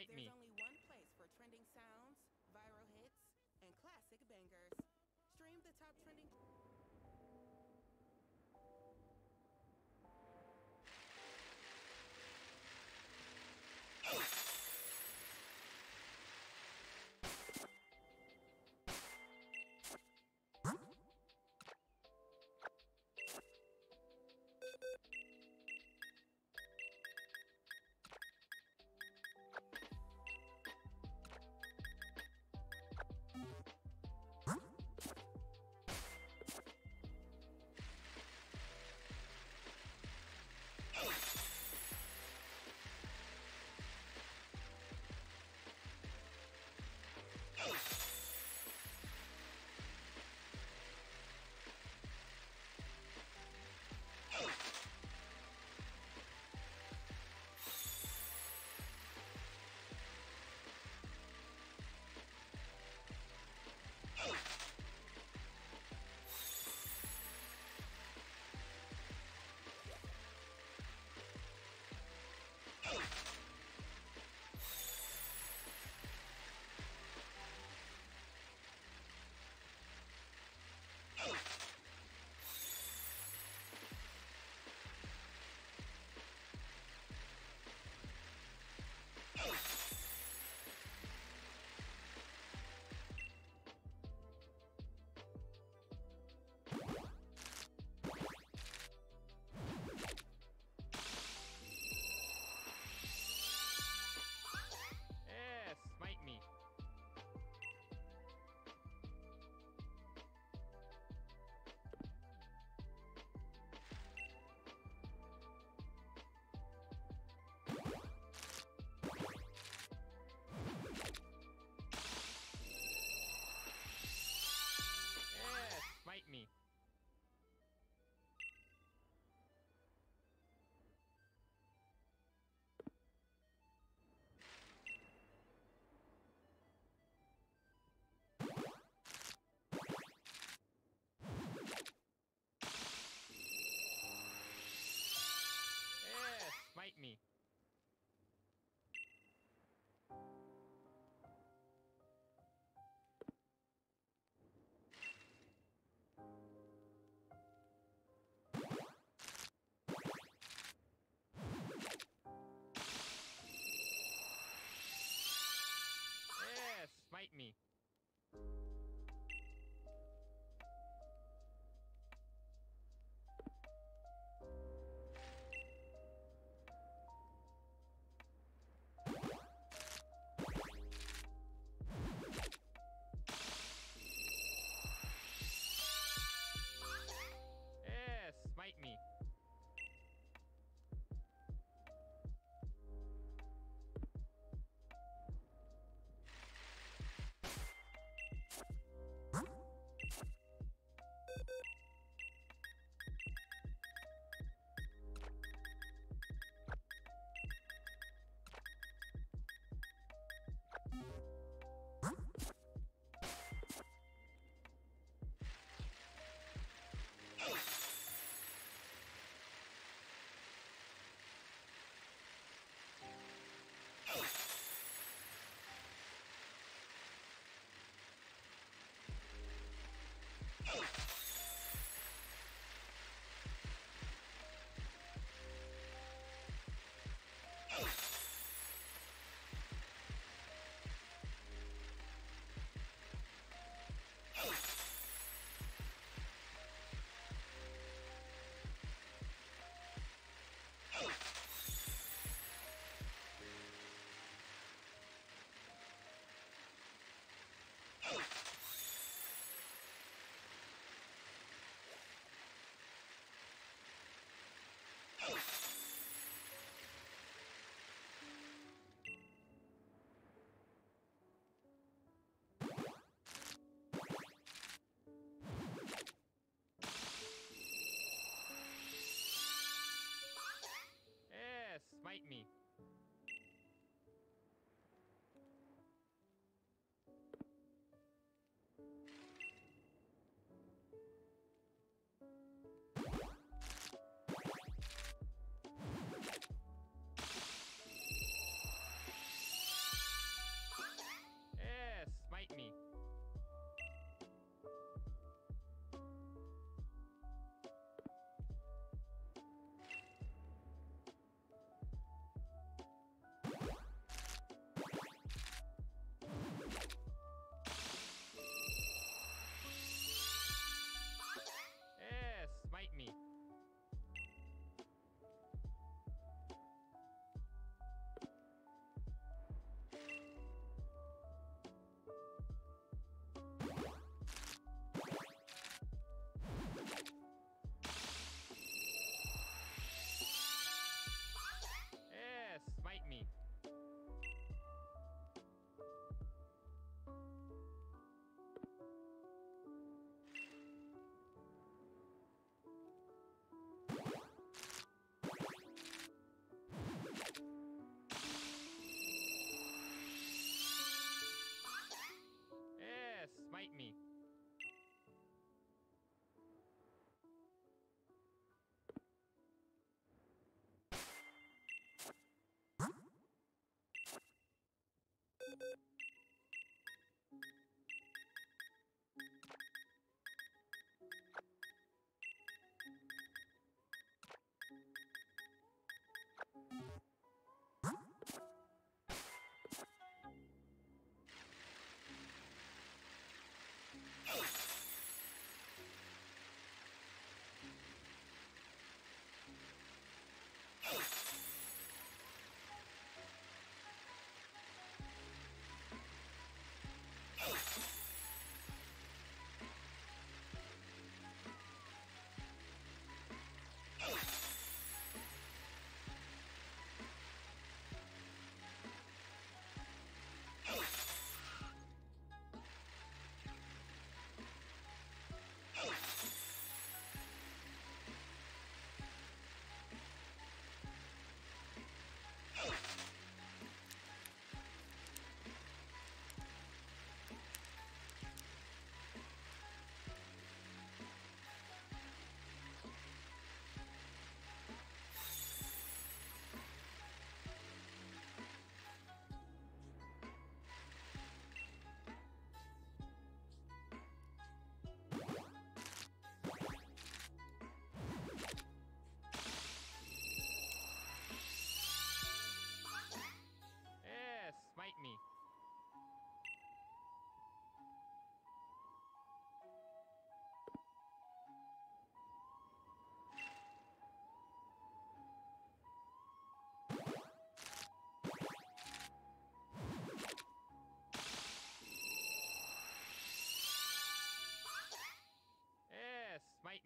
fight There's me.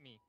me.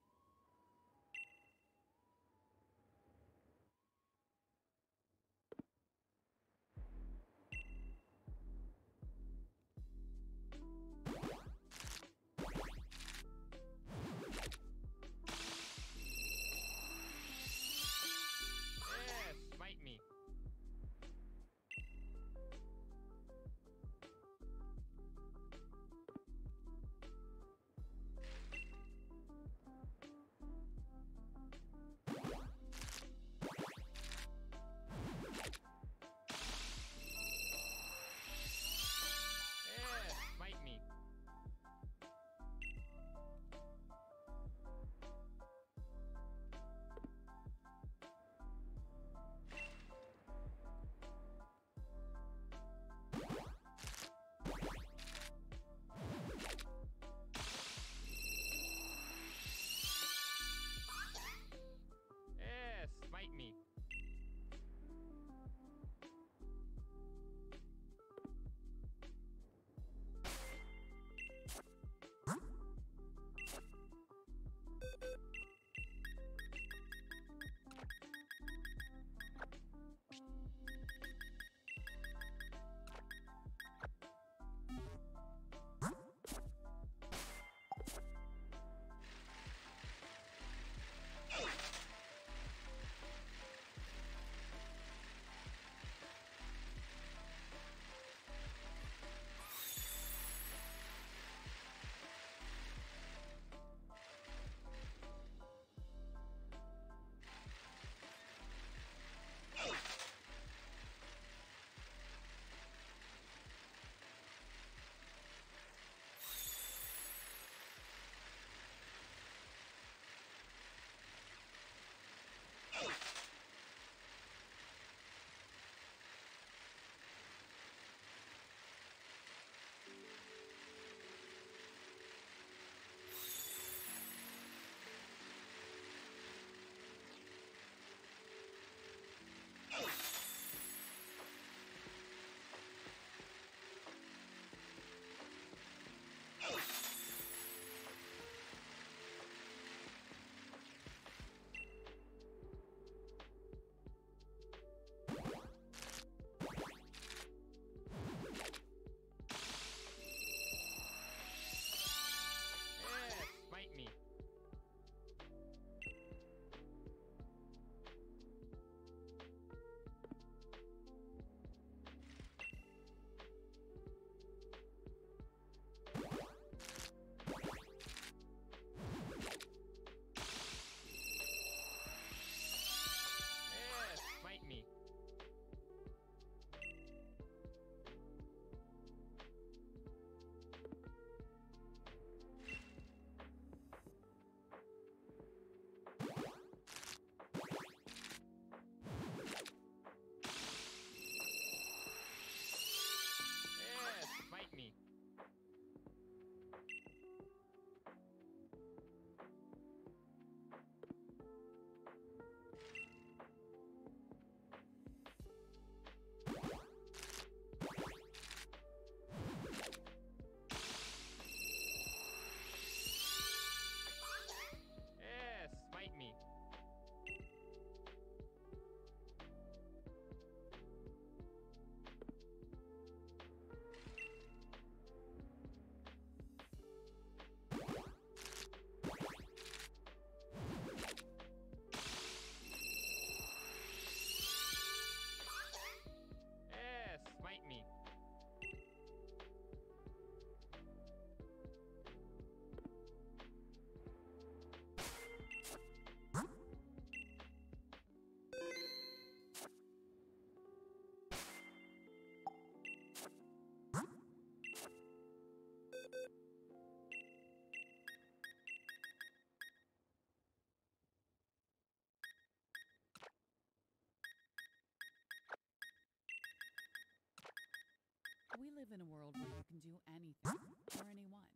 Live in a world where you can do anything or anyone.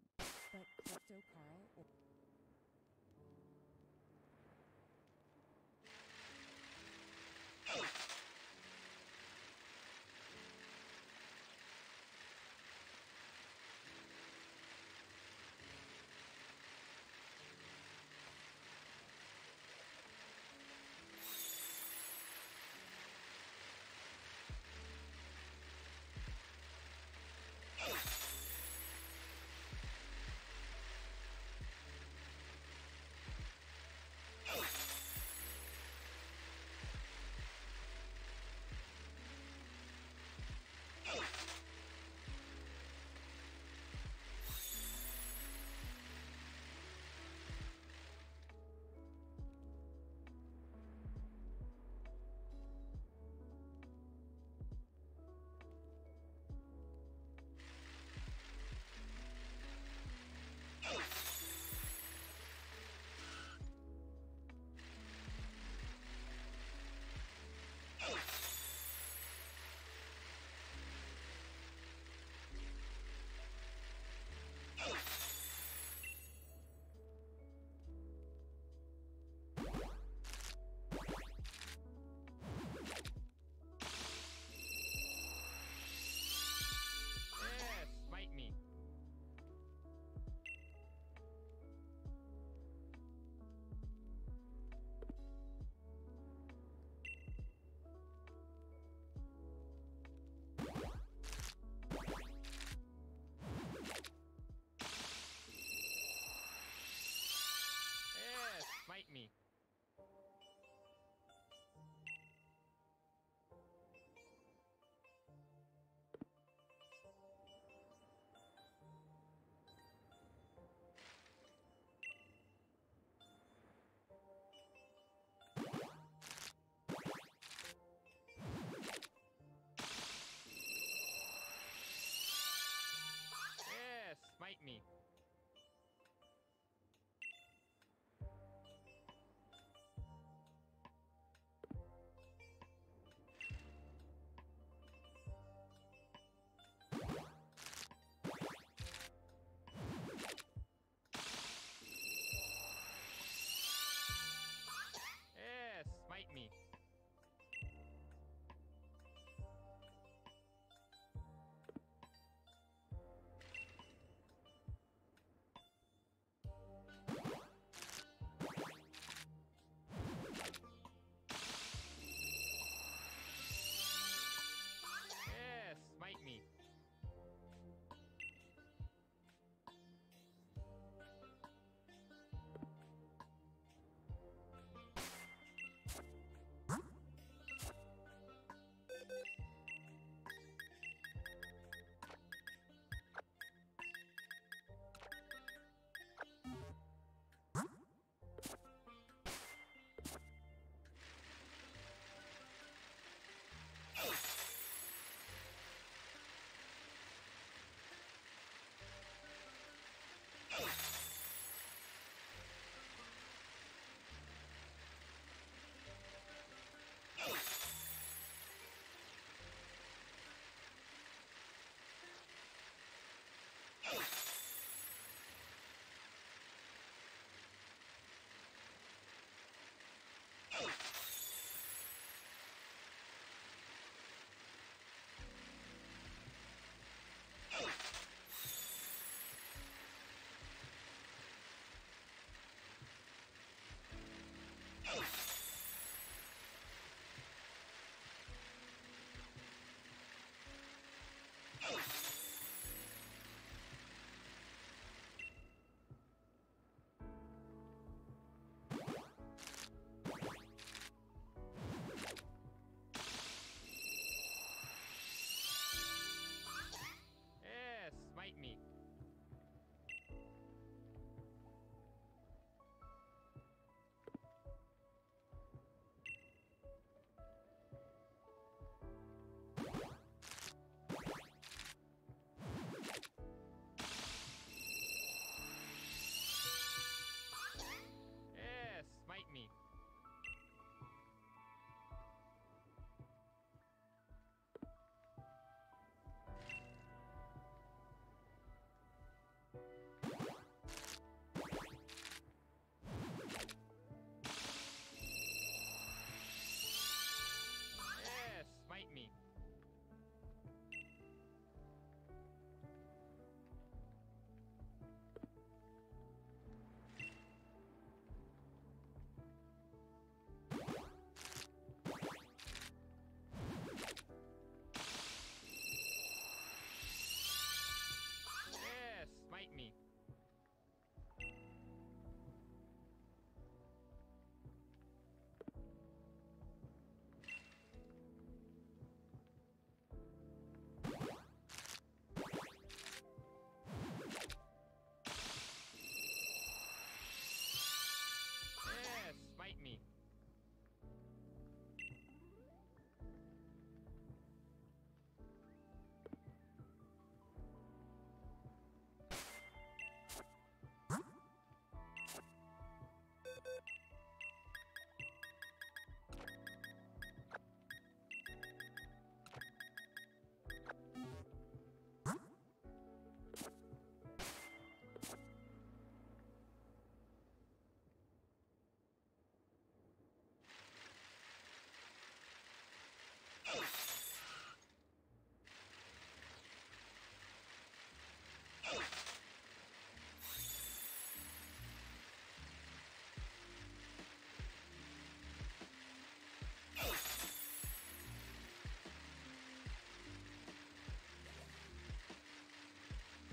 But Crypto Carl or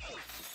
Oh!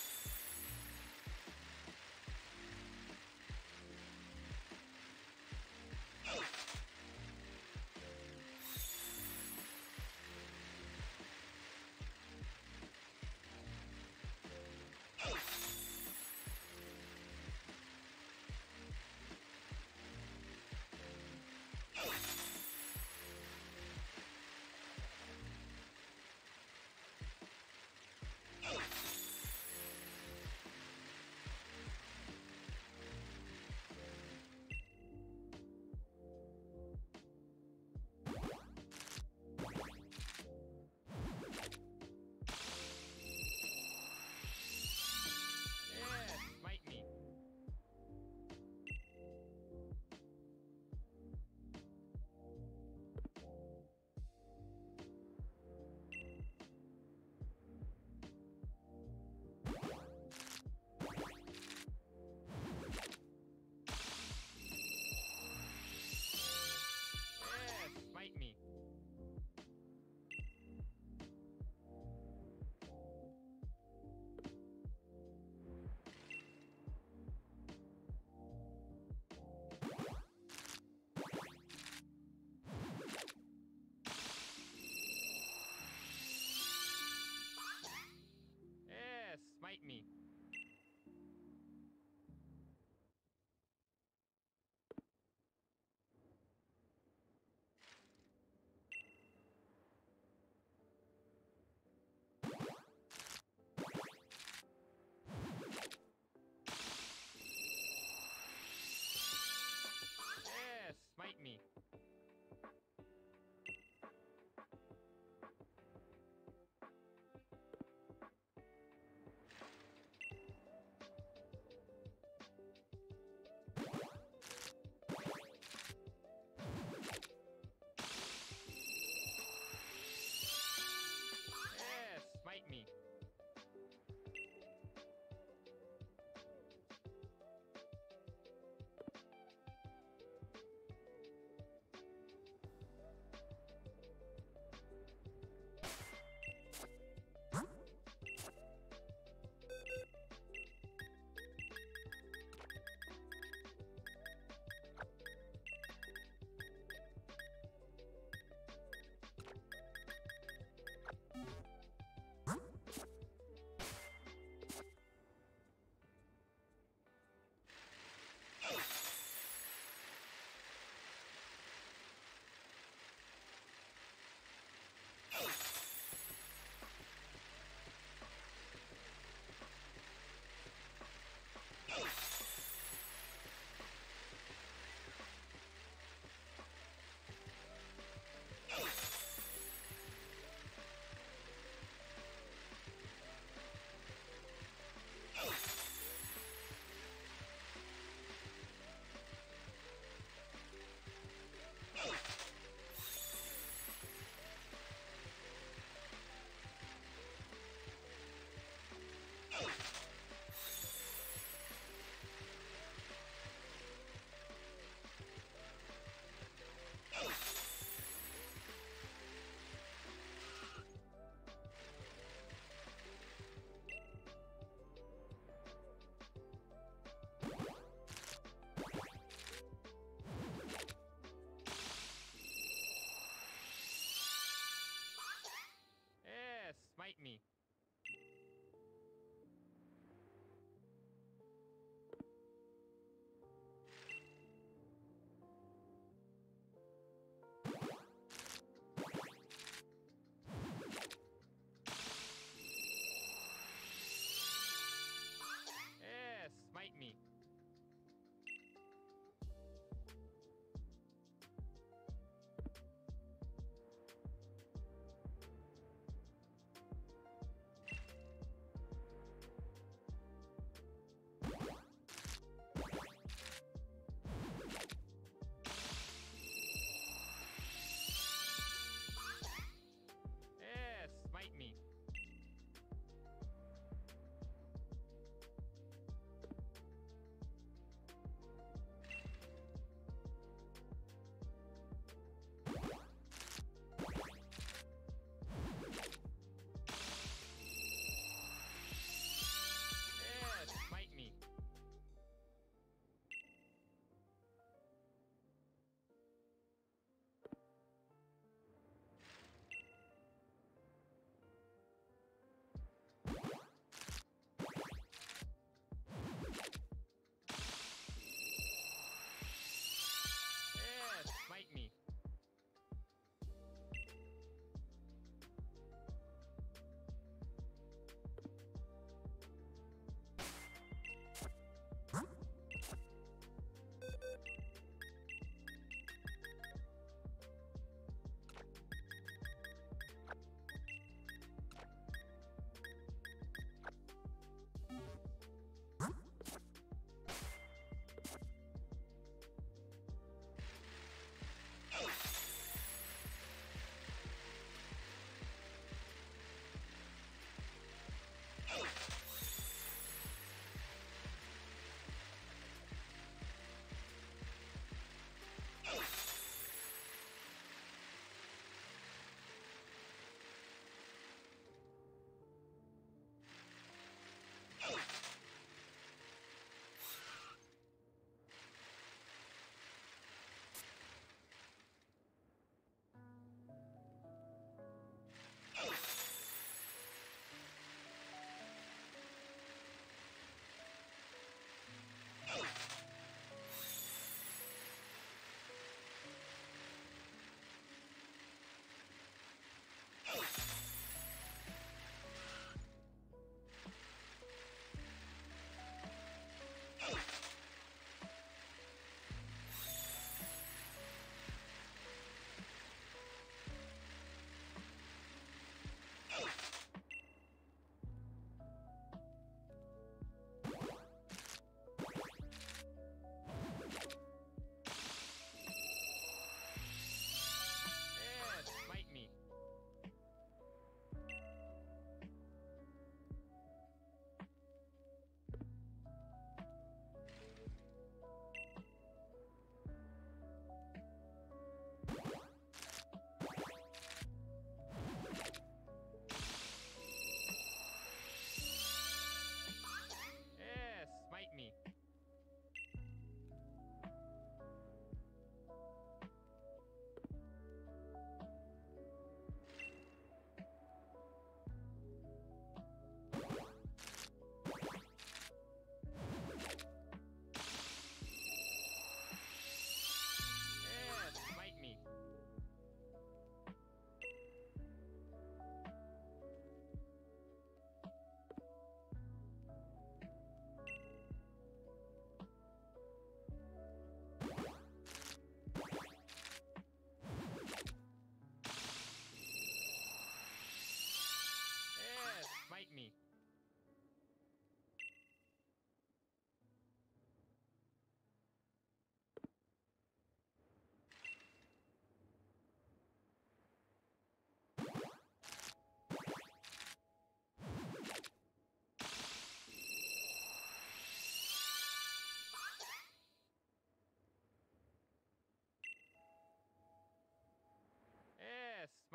Me.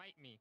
fight me.